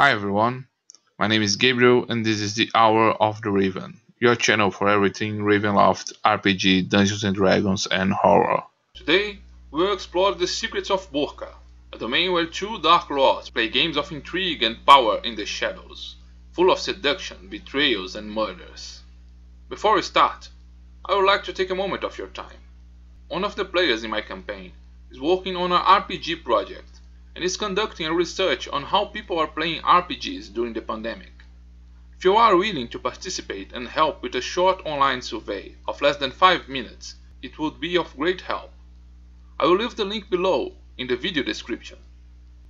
Hi everyone, my name is Gabriel and this is the Hour of the Raven, your channel for everything Ravenloft, RPG, Dungeons and Dragons and horror. Today, we'll explore the secrets of Borca, a domain where two dark lords play games of intrigue and power in the shadows, full of seduction, betrayals and murders. Before we start, I would like to take a moment of your time. One of the players in my campaign is working on an RPG project and is conducting a research on how people are playing RPGs during the pandemic. If you are willing to participate and help with a short online survey of less than 5 minutes, it would be of great help. I will leave the link below in the video description.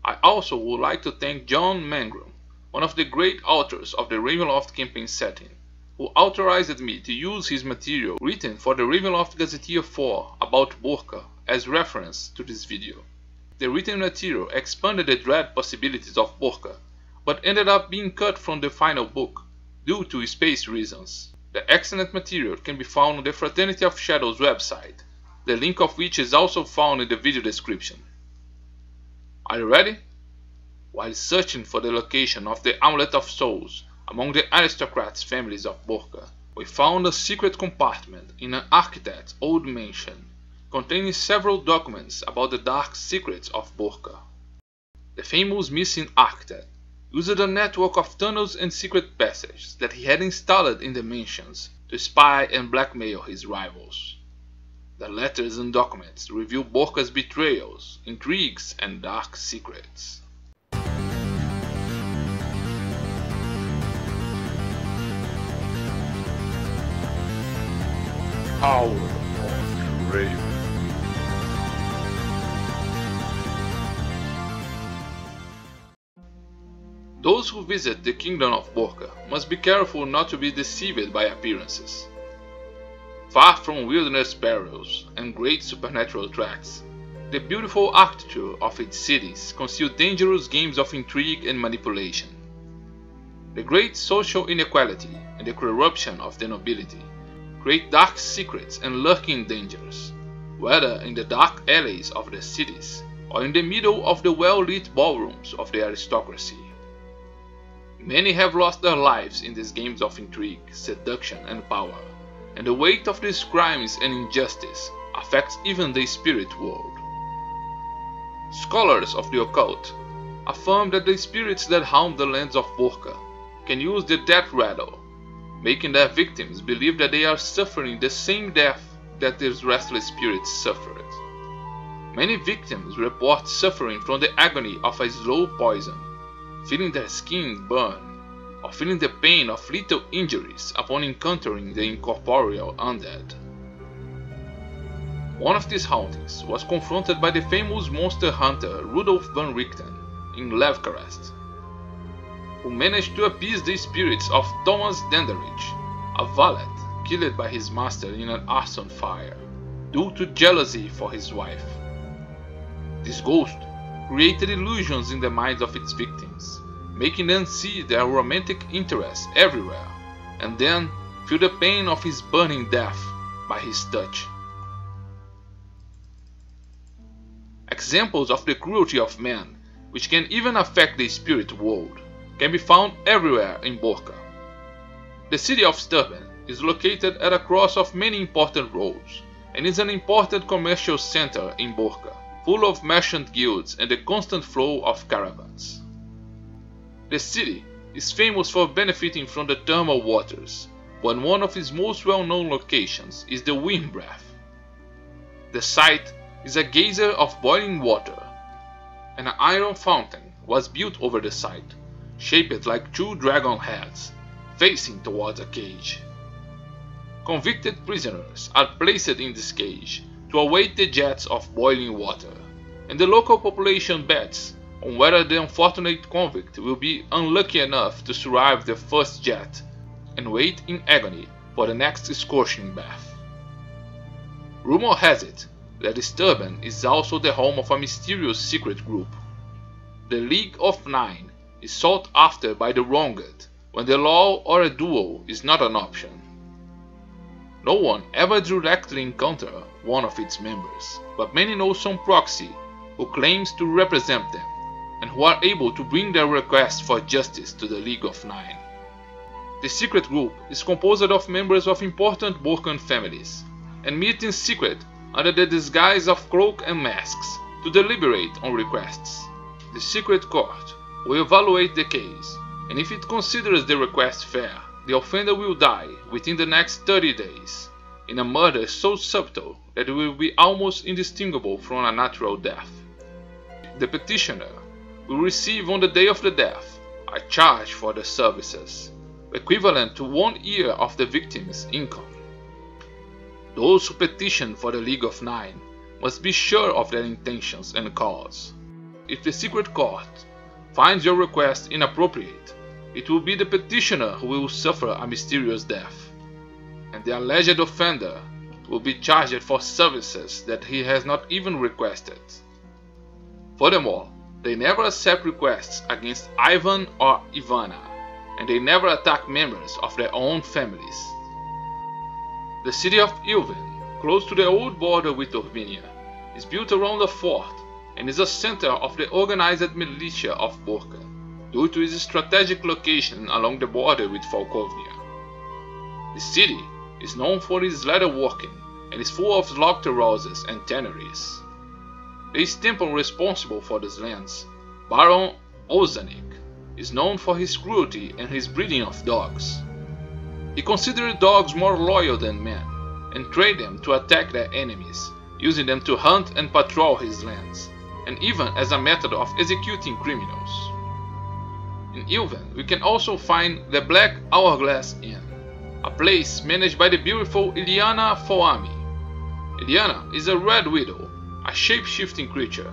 I also would like to thank John Mangrum, one of the great authors of the Ravenloft campaign setting, who authorized me to use his material written for the Ravenloft Gazetteer 4 about Borca as reference to this video. The written material expanded the dread possibilities of Borca, but ended up being cut from the final book, due to space reasons. The excellent material can be found on the Fraternity of Shadows website, the link of which is also found in the video description. Are you ready? While searching for the location of the Amulet of Souls among the aristocrats' families of Borca, we found a secret compartment in an architect's old mansion containing several documents about the dark secrets of Borca. The famous missing architect used a network of tunnels and secret passages that he had installed in the mansions to spy and blackmail his rivals. The letters and documents reveal Borca's betrayals, intrigues, and dark secrets. Hour of Raven. Those who visit the kingdom of Borca must be careful not to be deceived by appearances. Far from wilderness perils and great supernatural threats, the beautiful architecture of its cities conceal dangerous games of intrigue and manipulation. The great social inequality and the corruption of the nobility create dark secrets and lurking dangers, whether in the dark alleys of the cities or in the middle of the well-lit ballrooms of the aristocracy. Many have lost their lives in these games of intrigue, seduction, and power, and the weight of these crimes and injustice affects even the spirit world. Scholars of the occult affirm that the spirits that haunt the lands of Borca can use the death rattle, making their victims believe that they are suffering the same death that these restless spirits suffered. Many victims report suffering from the agony of a slow poison feeling their skin burn, or feeling the pain of little injuries upon encountering the incorporeal undead. One of these hauntings was confronted by the famous monster hunter Rudolf van Richten in Levkarest, who managed to appease the spirits of Thomas Denderich, a valet killed by his master in an arson fire, due to jealousy for his wife. This ghost created illusions in the minds of its victims, making them see their romantic interests everywhere, and then feel the pain of his burning death by his touch. Examples of the cruelty of man, which can even affect the spirit world, can be found everywhere in Borca. The city of Sturban is located at a cross of many important roads, and is an important commercial center in Borca full of merchant guilds and a constant flow of caravans. The city is famous for benefiting from the thermal waters, but one of its most well-known locations is the Wind Breath. The site is a geyser of boiling water. An iron fountain was built over the site, shaped like two dragon heads, facing towards a cage. Convicted prisoners are placed in this cage to await the jets of boiling water, and the local population bets on whether the unfortunate convict will be unlucky enough to survive the first jet and wait in agony for the next scorching bath. Rumor has it that Sturban is also the home of a mysterious secret group. The League of Nine is sought after by the wronged when the law or a duel is not an option. No one ever directly encounter one of its members, but many know some proxy who claims to represent them, and who are able to bring their requests for justice to the League of Nine. The secret group is composed of members of important Borcan families and meet in secret under the disguise of cloak and masks to deliberate on requests. The secret court will evaluate the case and if it considers the request fair, the offender will die within the next 30 days in a murder so subtle that it will be almost indistinguishable from a natural death. The petitioner will receive on the day of the death a charge for the services, equivalent to one year of the victim's income. Those who petition for the League of Nine must be sure of their intentions and cause. If the secret court finds your request inappropriate, it will be the petitioner who will suffer a mysterious death, and the alleged offender will be charged for services that he has not even requested. Furthermore, they never accept requests against Ivan or Ivana, and they never attack members of their own families. The city of Ilven, close to the old border with Dorvinia, is built around a fort and is a center of the organized militia of Borca, due to its strategic location along the border with Falkovnia. The city is known for its leatherworking and is full of slaughterhouses and tanneries. The temple responsible for these lands, Baron Ozanik, is known for his cruelty and his breeding of dogs. He considered dogs more loyal than men and trained them to attack their enemies, using them to hunt and patrol his lands, and even as a method of executing criminals. In Ilven, we can also find the Black Hourglass Inn, a place managed by the beautiful Iliana Foami. Iliana is a red widow a shape-shifting creature,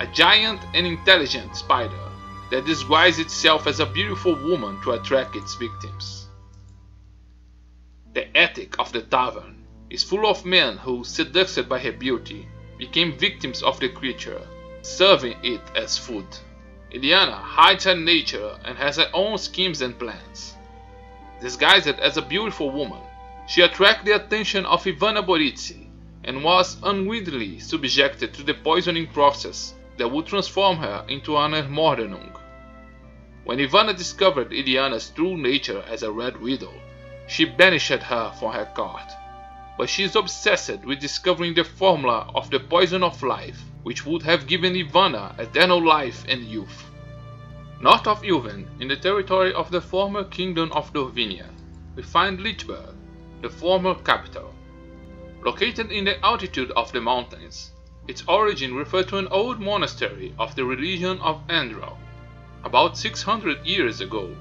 a giant and intelligent spider that disguises itself as a beautiful woman to attract its victims. The attic of the tavern is full of men who, seduced by her beauty, became victims of the creature, serving it as food. Iliana hides her nature and has her own schemes and plans. Disguised as a beautiful woman, she attracted the attention of Ivana Boritsi, and was unwittingly subjected to the poisoning process that would transform her into an Ermordenung. When Ivana discovered Iliana's true nature as a Red Widow, she banished her from her court. But she is obsessed with discovering the formula of the poison of life, which would have given Ivana eternal life and youth. North of Uven, in the territory of the former kingdom of Dorvinia, we find Lichberg, the former capital. Located in the altitude of the mountains, its origin refers to an old monastery of the religion of Andral. About 600 years ago,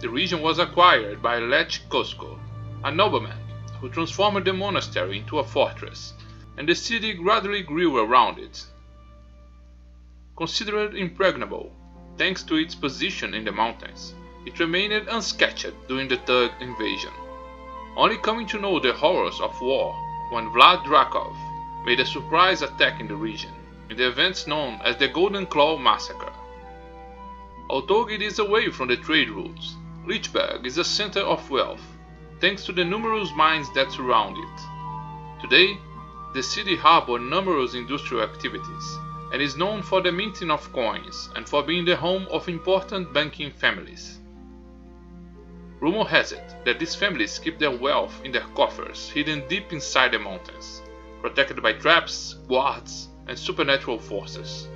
the region was acquired by Lech Kosko, a nobleman who transformed the monastery into a fortress, and the city gradually grew around it. Considered impregnable, thanks to its position in the mountains, it remained unscathed during the Third invasion. Only coming to know the horrors of war when Vlad Drakov made a surprise attack in the region, in the events known as the Golden Claw Massacre. Although it is away from the trade routes, Lichberg is a center of wealth, thanks to the numerous mines that surround it. Today, the city harbors numerous industrial activities, and is known for the minting of coins and for being the home of important banking families. Rumor has it that these families keep their wealth in their coffers hidden deep inside the mountains, protected by traps, guards, and supernatural forces.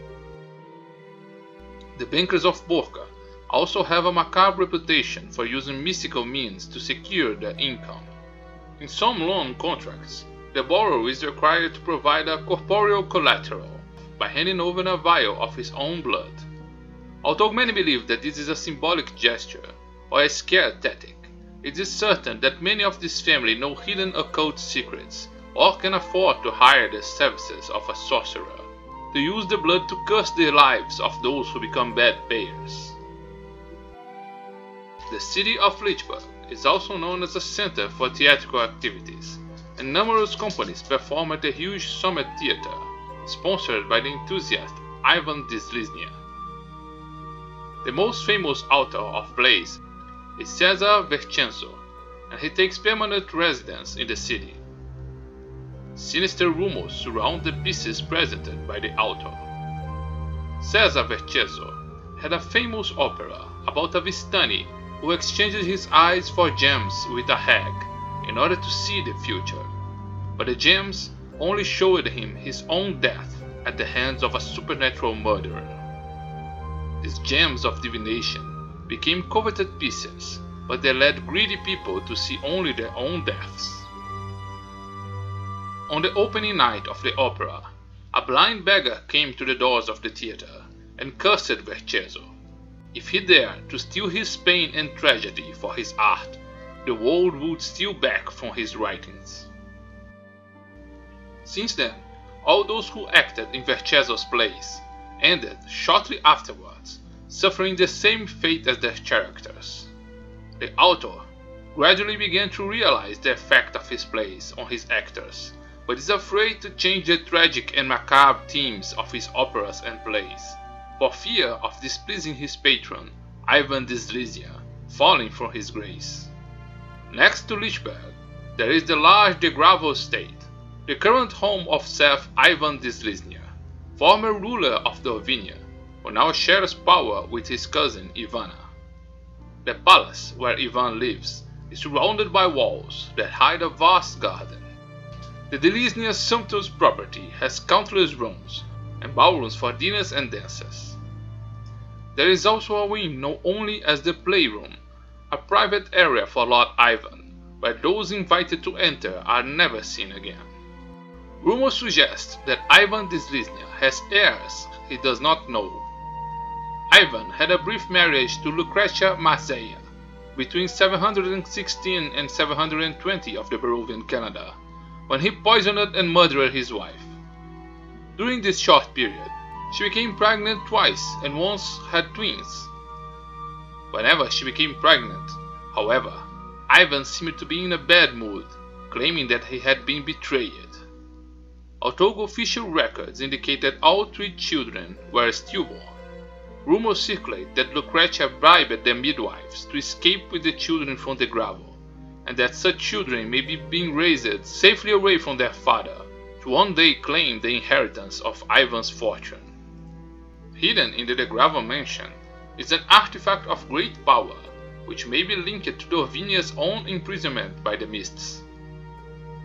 The bankers of Borca also have a macabre reputation for using mystical means to secure their income. In some loan contracts, the borrower is required to provide a corporeal collateral by handing over a vial of his own blood. Although many believe that this is a symbolic gesture, or a scare tactic. It is certain that many of this family know hidden occult secrets, or can afford to hire the services of a sorcerer, to use the blood to curse the lives of those who become bad payers. The city of Lichberg is also known as a center for theatrical activities, and numerous companies perform at the huge Summit Theater, sponsored by the enthusiast Ivan Dilisnya. The most famous author of plays is Cesar Vercenzo, and he takes permanent residence in the city. Sinister rumors surround the pieces presented by the author. Cesar Vercenzo had a famous opera about a Vistani who exchanged his eyes for gems with a hag in order to see the future. But the gems only showed him his own death at the hands of a supernatural murderer. These gems of divination became coveted pieces, but they led greedy people to see only their own deaths. On the opening night of the opera, a blind beggar came to the doors of the theater and cursed Vercezo. If he dared to steal his pain and tragedy for his art, the world would steal back from his writings. Since then, all those who acted in Vercezo's plays ended shortly afterwards, suffering the same fate as their characters. The author gradually began to realize the effect of his plays on his actors, but is afraid to change the tragic and macabre themes of his operas and plays, for fear of displeasing his patron, Ivan Dilisnya, falling from his grace. Next to Lichberg, there is the large De Gravo estate, the current home of Seth Ivan Dilisnya, former ruler of Dorvinia, who now shares power with his cousin Ivana. The palace where Ivan lives is surrounded by walls that hide a vast garden. The Dilisnya's sumptuous property has countless rooms and ballrooms for dinners and dances. There is also a wing known only as the playroom, a private area for Lord Ivan, where those invited to enter are never seen again. Rumors suggest that Ivan Dilisnya has heirs he does not know. Ivan had a brief marriage to Lucretia Marzeia between 716 and 720 of the Barovian Calendar, when he poisoned and murdered his wife. During this short period, she became pregnant twice and once had twins. Whenever she became pregnant, however, Ivan seemed to be in a bad mood, claiming that he had been betrayed. Although official records indicate that all three children were stillborn, rumors circulate that Lucretia bribed their midwives to escape with the children from the Gravo, and that such children may be being raised safely away from their father to one day claim the inheritance of Ivan's fortune. Hidden in the De Gravo mansion is an artifact of great power which may be linked to Dorvinia's own imprisonment by the Mists.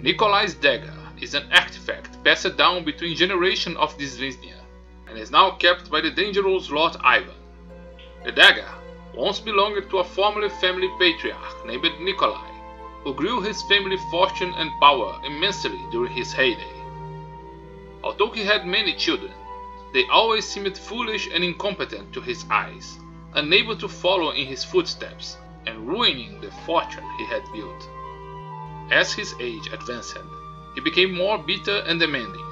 Nikolai's dagger is an artifact passed down between generations of this Dilisnya and is now kept by the dangerous Lord Ivan. The dagger once belonged to a former family patriarch named Nikolai, who grew his family fortune and power immensely during his heyday. Although he had many children, they always seemed foolish and incompetent to his eyes, unable to follow in his footsteps and ruining the fortune he had built. As his age advanced, he became more bitter and demanding,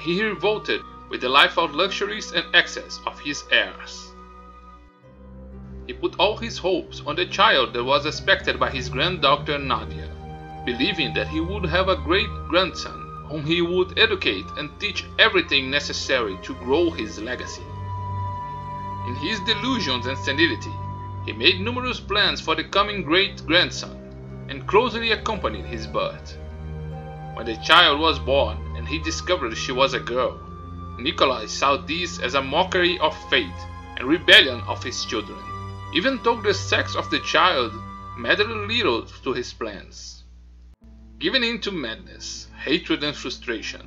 he revolted with the life of luxuries and excess of his heirs. He put all his hopes on the child that was expected by his granddaughter Nadia, believing that he would have a great grandson whom he would educate and teach everything necessary to grow his legacy. In his delusions and senility, he made numerous plans for the coming great grandson and closely accompanied his birth. When the child was born and he discovered she was a girl, Nikolai saw this as a mockery of fate and rebellion of his children, even though the sex of the child mattered little to his plans. Given in to madness, hatred and frustration,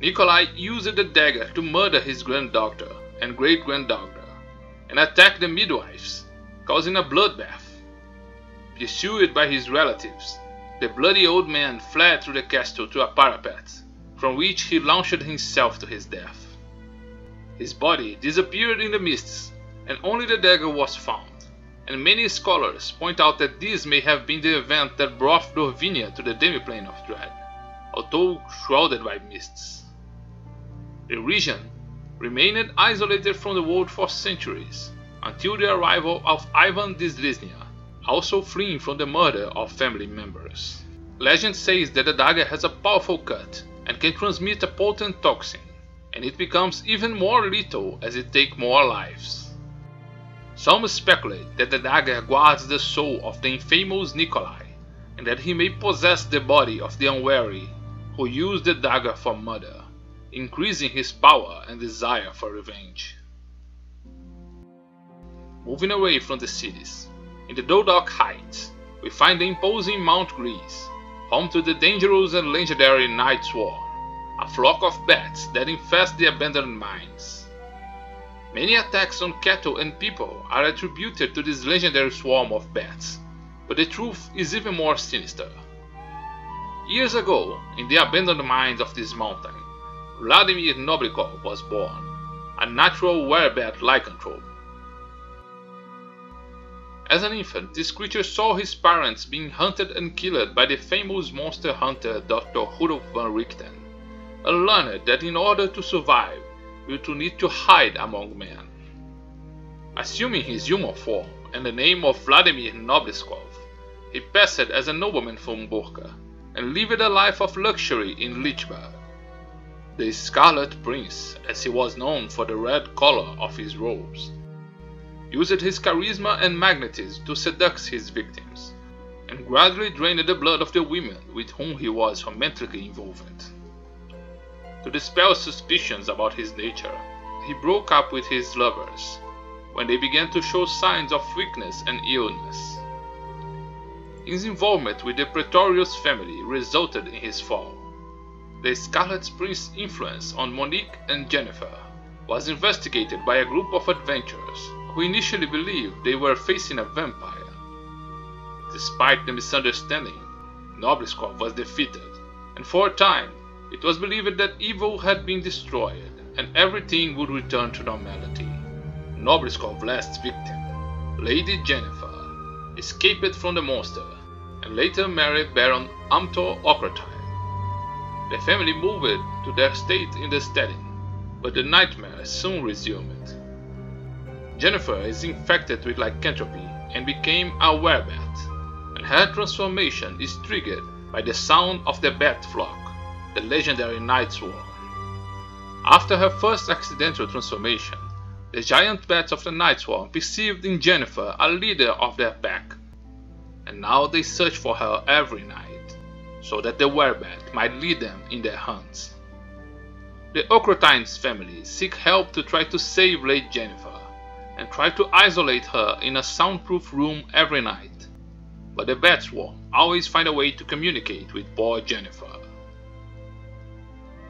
Nikolai used the dagger to murder his granddaughter and great-granddaughter and attack the midwives, causing a bloodbath. Pursued by his relatives, the bloody old man fled through the castle to a parapet, from which he launched himself to his death. His body disappeared in the mists, and only the dagger was found, and many scholars point out that this may have been the event that brought Dorvinia to the demiplane of Dread although shrouded by mists. The region remained isolated from the world for centuries, until the arrival of Ivan Dilisnya, also fleeing from the murder of family members. Legend says that the dagger has a powerful cut and can transmit a potent toxin, and it becomes even more lethal as it takes more lives. Some speculate that the dagger guards the soul of the infamous Nikolai, and that he may possess the body of the unwary who used the dagger for murder, increasing his power and desire for revenge. moving away from the cities. In the Dodok Heights, we find the imposing Mount Grease, home to the dangerous and legendary Night Swarm, a flock of bats that infest the abandoned mines. Many attacks on cattle and people are attributed to this legendary swarm of bats, but the truth is even more sinister. Years ago, in the abandoned mines of this mountain, Vladimir Noblikov was born, a natural werebat lycanthrope. As an infant, this creature saw his parents being hunted and killed by the famous monster hunter Dr. Rudolf van Richten, and learned that in order to survive, you would need to hide among men. Assuming his human form and the name of Vladimir Nobliskov, he passed as a nobleman from Borca and lived a life of luxury in Lichberg. The Scarlet Prince, as he was known for the red color of his robes, used his charisma and magnetism to seduce his victims, and gradually drained the blood of the women with whom he was romantically involved. To dispel suspicions about his nature, he broke up with his lovers when they began to show signs of weakness and illness. His involvement with the Pretorius family resulted in his fall. The Scarlet Prince's influence on Monique and Jennifer was investigated by a group of adventurers who initially believed they were facing a vampire. Despite the misunderstanding, Nobliskov was defeated, and for a time it was believed that evil had been destroyed and everything would return to normality. Nobliskov's last victim, Lady Jennifer, escaped from the monster and later married Baron Amtor Okratai. The family moved to their estate in the Stalin, but the nightmare soon resumed. Jennifer is infected with lycanthropy and became a werebat, and her transformation is triggered by the sound of the bat flock, the legendary night swarm. After her first accidental transformation, the giant bats of the night swarm perceived in Jennifer a leader of their pack, and now they search for her every night, so that the werebat might lead them in their hunts. The Ocrotines family seek help to try to save late Jennifer, and try to isolate her in a soundproof room every night. But the bat swarm always find a way to communicate with poor Jennifer.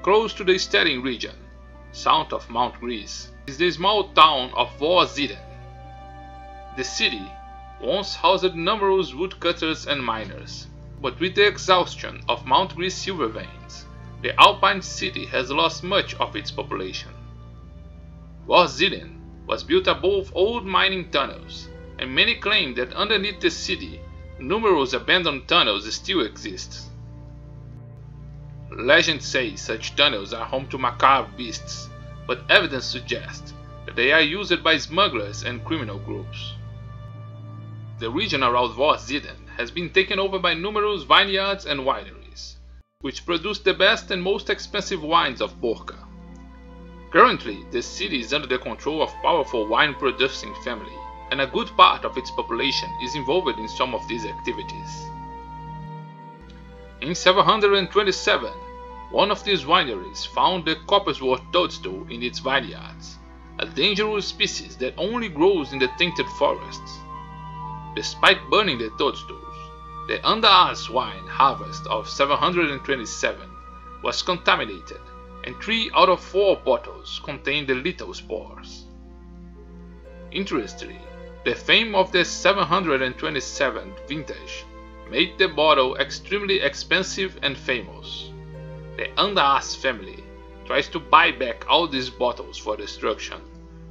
Close to the Stettin region, south of Mount Grease, is the small town of Vorziden. The city once housed numerous woodcutters and miners, but with the exhaustion of Mount Grease silver veins, the Alpine city has lost much of its population. Vorziden was built above old mining tunnels, and many claim that underneath the city, numerous abandoned tunnels still exist. Legends say such tunnels are home to macabre beasts, but evidence suggests that they are used by smugglers and criminal groups. The region around Vorziden has been taken over by numerous vineyards and wineries, which produce the best and most expensive wines of Borca. Currently, the city is under the control of a powerful wine-producing family, and a good part of its population is involved in some of these activities. In 727, one of these wineries found the copperswort toadstool in its vineyards, a dangerous species that only grows in the tainted forests. Despite burning the toadstools, the Andaz wine harvest of 727 was contaminated and 3 out of 4 bottles contained the lethal spores. Interestingly, the fame of the 727 vintage made the bottle extremely expensive and famous. The Andaz family tries to buy back all these bottles for destruction,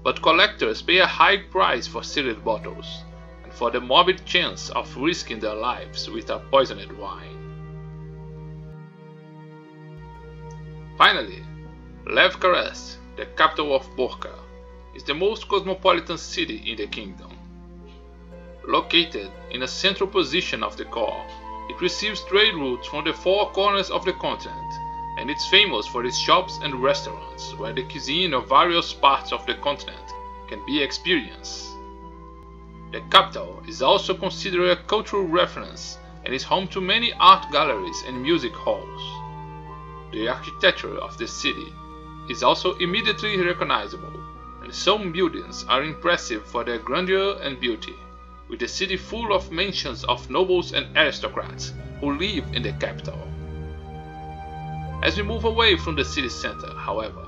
but collectors pay a high price for sealed bottles and for the morbid chance of risking their lives with a poisoned wine. Finally, Levkarest, the capital of Borca, is the most cosmopolitan city in the kingdom. Located in a central position of the core, it receives trade routes from the four corners of the continent, and it's famous for its shops and restaurants where the cuisine of various parts of the continent can be experienced. The capital is also considered a cultural reference and is home to many art galleries and music halls. The architecture of the city is also immediately recognizable, and some buildings are impressive for their grandeur and beauty, with the city full of mansions of nobles and aristocrats who live in the capital. As we move away from the city center, however,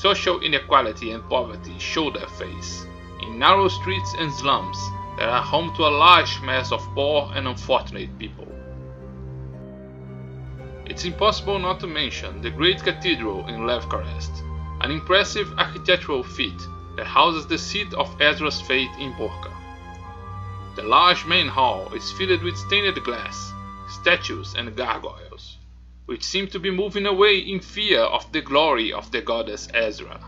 social inequality and poverty show their face in narrow streets and slums that are home to a large mass of poor and unfortunate people. It's impossible not to mention the great cathedral in Levkarest, an impressive architectural feat that houses the seat of Ezra's fate in Borca. The large main hall is filled with stained glass, statues and gargoyles, which seem to be moving away in fear of the glory of the goddess Ezra.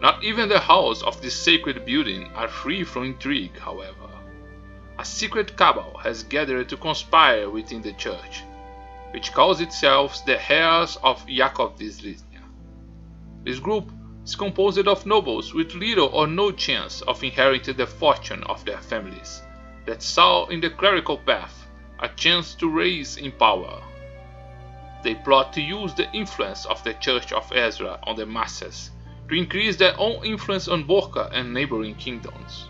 Not even the halls of this sacred building are free from intrigue, however. A secret cabal has gathered to conspire within the church, which calls itself the Heirs of Yakov Dilisnya. This group is composed of nobles with little or no chance of inheriting the fortune of their families, that saw in the clerical path a chance to rise in power. They plot to use the influence of the Church of Ezra on the masses to increase their own influence on Borca and neighboring kingdoms.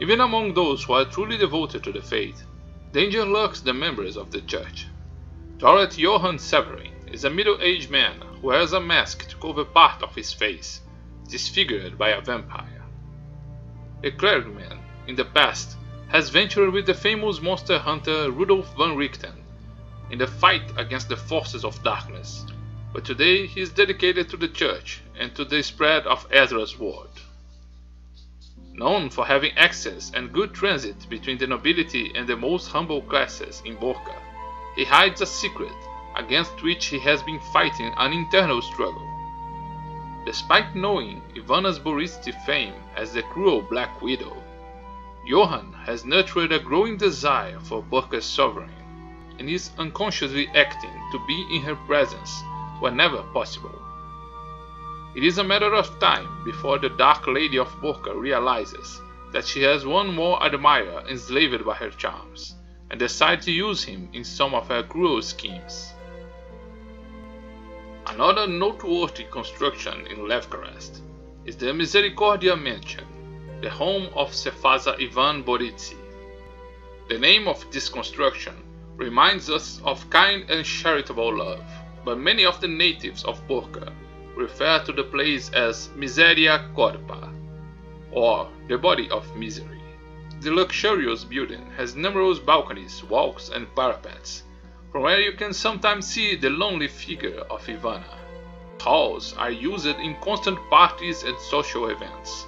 Even among those who are truly devoted to the faith, danger lurks the members of the church. Torret Johann Severin is a middle-aged man who wears a mask to cover part of his face, disfigured by a vampire. A clergyman, in the past, has ventured with the famous monster hunter Rudolf van Richten in the fight against the forces of darkness, but today he is dedicated to the church and to the spread of Ezra's word. Known for having access and good transit between the nobility and the most humble classes in Borca, he hides a secret against which he has been fighting an internal struggle. Despite knowing Ivana's Boritsi fame as the cruel Black Widow, Johann has nurtured a growing desire for Borca's sovereign and is unconsciously acting to be in her presence whenever possible. It is a matter of time before the Dark Lady of Borca realizes that she has one more admirer enslaved by her charms, and decides to use him in some of her cruel schemes. Another noteworthy construction in Levkarest is the Misericordia Mansion, the home of Sefaza Ivan Boritsi. The name of this construction reminds us of kind and charitable love, but many of the natives of Borca refer to the place as Miseria Corpa, or the body of misery. The luxurious building has numerous balconies, walks, and parapets, from where you can sometimes see the lonely figure of Ivana. Halls are used in constant parties and social events,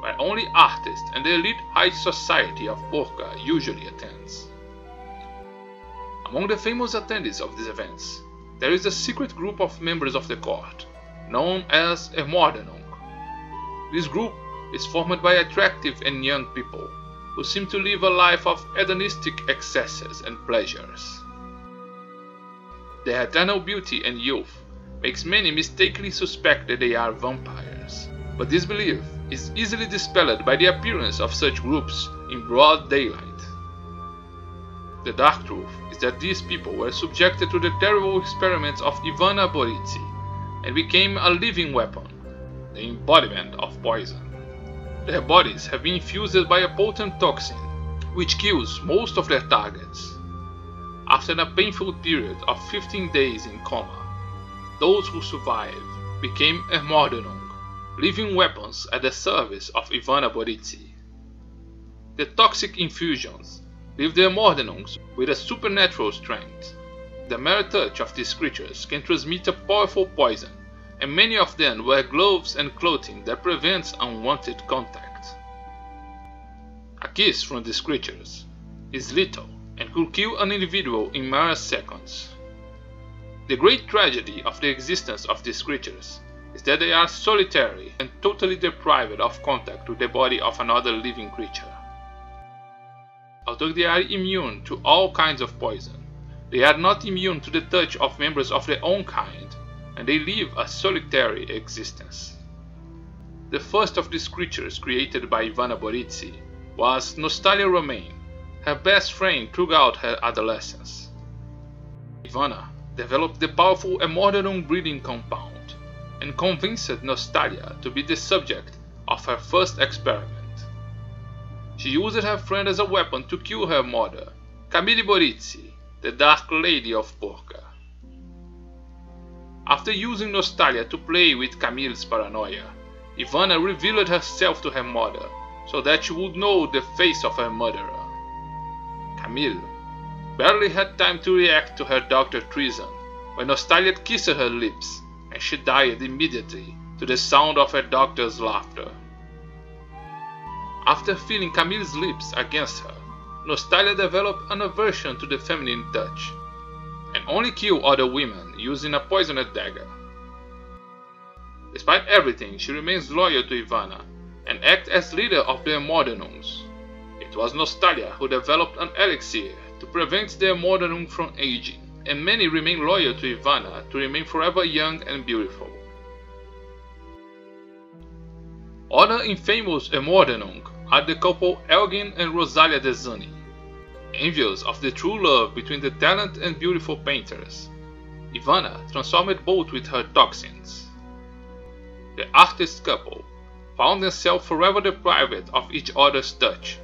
where only artists and the elite high society of Borca usually attends. Among the famous attendees of these events, there is a secret group of members of the court, known as a Mordenung. This group is formed by attractive and young people who seem to live a life of hedonistic excesses and pleasures. Their eternal beauty and youth makes many mistakenly suspect that they are vampires, but this belief is easily dispelled by the appearance of such groups in broad daylight. The dark truth is that these people were subjected to the terrible experiments of Ivana Boritsi and became a living weapon, the embodiment of poison. Their bodies have been infused by a potent toxin, which kills most of their targets. After a painful period of 15 days in coma, those who survived became Ermordenung, living weapons at the service of Ivana Boritsi. The toxic infusions leave the Ermordenungs with a supernatural strength. The mere touch of these creatures can transmit a powerful poison, and many of them wear gloves and clothing that prevents unwanted contact. A kiss from these creatures is lethal and could kill an individual in mere seconds. The great tragedy of the existence of these creatures is that they are solitary and totally deprived of contact with the body of another living creature. Although they are immune to all kinds of poison, they are not immune to the touch of members of their own kind, and they live a solitary existence. The first of these creatures created by Ivana Boritsi was Nostalia Romaine, her best friend throughout her adolescence. Ivana developed the powerful Ermordenung breeding compound, and convinced Nostalia to be the subject of her first experiment. She used her friend as a weapon to kill her mother, Camille Boritsi, the Dark Lady of Borca. After using Nostalia to play with Camille's paranoia, Ivana revealed herself to her mother so that she would know the face of her murderer. Camille barely had time to react to her doctor's treason when Nostalia kissed her lips and she died immediately to the sound of her doctor's laughter. After feeling Camille's lips against her, Nostalia developed an aversion to the feminine touch and only killed other women using a poisoned dagger. Despite everything, she remains loyal to Ivana and acts as leader of the Ermordenungs. It was Nostalia who developed an elixir to prevent the Ermordenung from aging, and many remain loyal to Ivana to remain forever young and beautiful. Other infamous Ermordenung are the couple Elgin and Rosalia Dezzani, envious of the true love between the talented and beautiful painters. Ivana transformed both with her toxins. The artist couple found themselves forever deprived of each other's touch,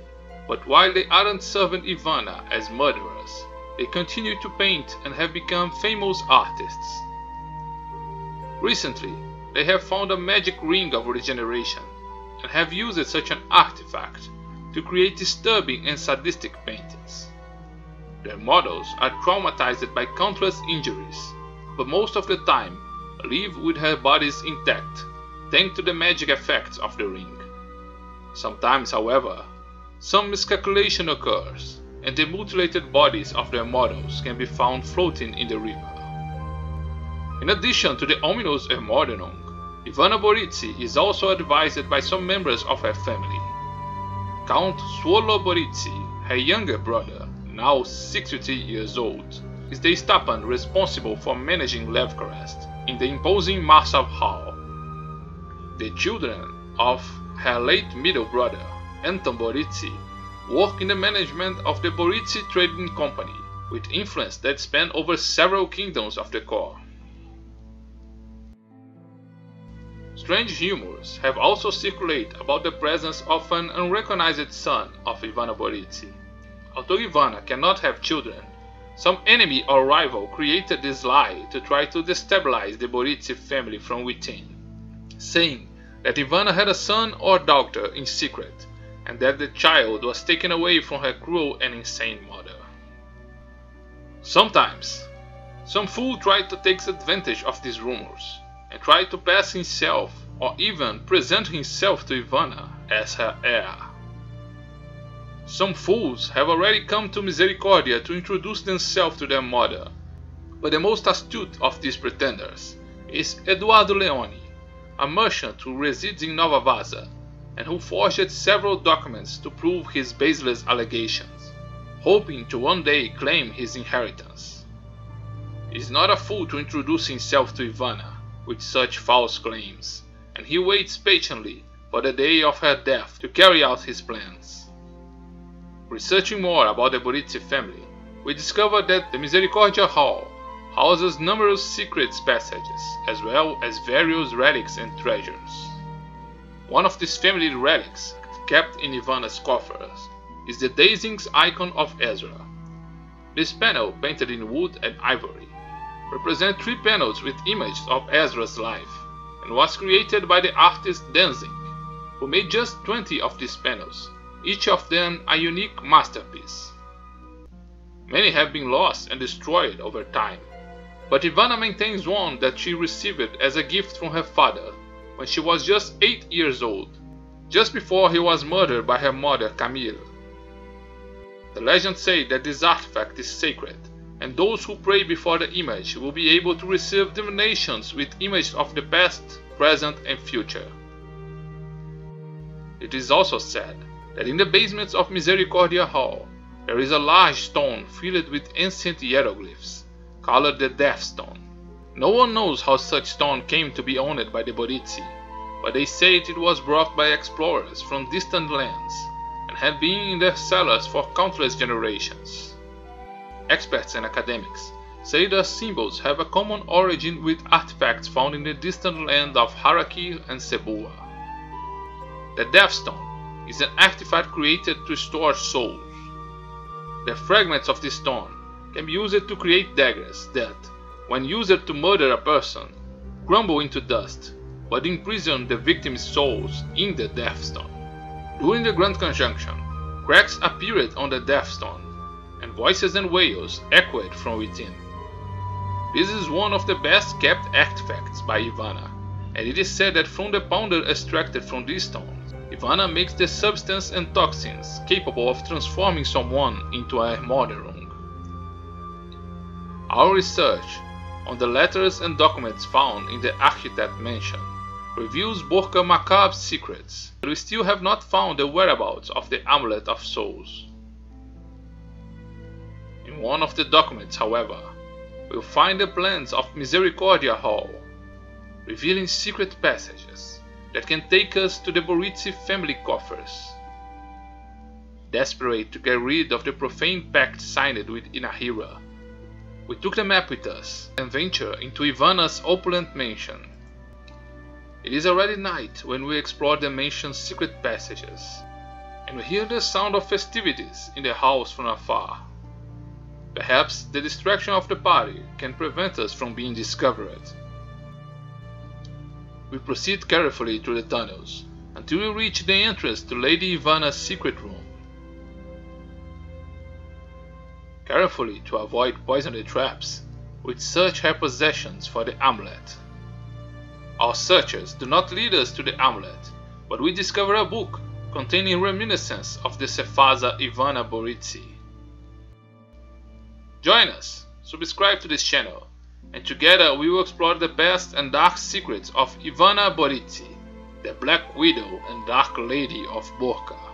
but while they aren't serving Ivana as murderers, they continue to paint and have become famous artists. Recently, they have found a magic ring of regeneration and have used such an artifact to create disturbing and sadistic paintings. Their models are traumatized by countless injuries, but most of the time live with their bodies intact thanks to the magic effects of the ring. Sometimes, however, some miscalculation occurs and the mutilated bodies of their models can be found floating in the river. In addition to the ominous Ermordenung, Ivana Boritsi is also advised by some members of her family. Count Suolo Boritsi, her younger brother, now 63 years old, is the Stapan responsible for managing Levkarest in the imposing Marsav Hall. The children of her late middle brother, Anton Boritsi, work in the management of the Boritsi Trading Company, with influence that span over several kingdoms of the core. Strange rumors have also circulated about the presence of an unrecognized son of Ivana Boritsi. Although Ivana cannot have children, some enemy or rival created this lie to try to destabilize the Boritsi family from within, saying that Ivana had a son or daughter in secret and that the child was taken away from her cruel and insane mother. Sometimes, some fool tried to take advantage of these rumors and tried to pass himself or even present himself to Ivana as her heir. Some fools have already come to Misericordia to introduce themselves to their mother, but the most astute of these pretenders is Eduardo Leone, a merchant who resides in Nova and who forged several documents to prove his baseless allegations, hoping to one day claim his inheritance. He is not a fool to introduce himself to Ivana with such false claims, and he waits patiently for the day of her death to carry out his plans. Researching more about the Boritsi family, we discovered that the Misericordia Hall houses numerous secret passages, as well as various relics and treasures. One of these family relics, kept in Ivana's coffers, is the Danzig's icon of Ezra. This panel, painted in wood and ivory, represents three panels with images of Ezra's life, and was created by the artist Danzig, who made just 20 of these panels, each of them a unique masterpiece. Many have been lost and destroyed over time, but Ivana maintains one that she received as a gift from her father when she was just 8 years old, just before he was murdered by her mother Camille. The legends say that this artifact is sacred, and those who pray before the image will be able to receive divinations with images of the past, present, and future. It is also said that in the basements of Misericordia Hall there is a large stone filled with ancient hieroglyphs, called the Death Stone. No one knows how such stone came to be owned by the Boritsi, but they say it was brought by explorers from distant lands and had been in their cellars for countless generations. Experts and academics say the symbols have a common origin with artifacts found in the distant land of Har'Akir and Sebua. The Death Stone is an artifact created to store souls. The fragments of this stone can be used to create daggers that, when used to murder a person, crumble into dust, but imprison the victim's souls in the Death Stone. During the Grand Conjunction, cracks appeared on the Deathstone, and voices and wails echoed from within. This is one of the best kept artifacts by Ivana, and it is said that from the powder extracted from these stones, Ivana makes the substance and toxins capable of transforming someone into a Ermordenung. Our research on the letters and documents found in the Architect Mansion reveals Borca Macabre's secrets, but we still have not found the whereabouts of the Amulet of Souls. In one of the documents, however, we'll find the plans of Misericordia Hall, revealing secret passages that can take us to the Boritsi family coffers. Desperate to get rid of the profane pact signed with Inahira, we took the map with us and venture into Ivana's opulent mansion. It is already night when we explore the mansion's secret passages, and we hear the sound of festivities in the house from afar. Perhaps the distraction of the party can prevent us from being discovered. We proceed carefully through the tunnels until we reach the entrance to Lady Ivana's secret room. Carefully to avoid poisoned traps, we search her possessions for the amulet. Our searches do not lead us to the amulet, but we discover a book containing reminiscence of the Cephasa Ivana Boritsi. Join us, subscribe to this channel, and together we will explore the best and dark secrets of Ivana Boritsi, the Black Widow and Dark Lady of Borca.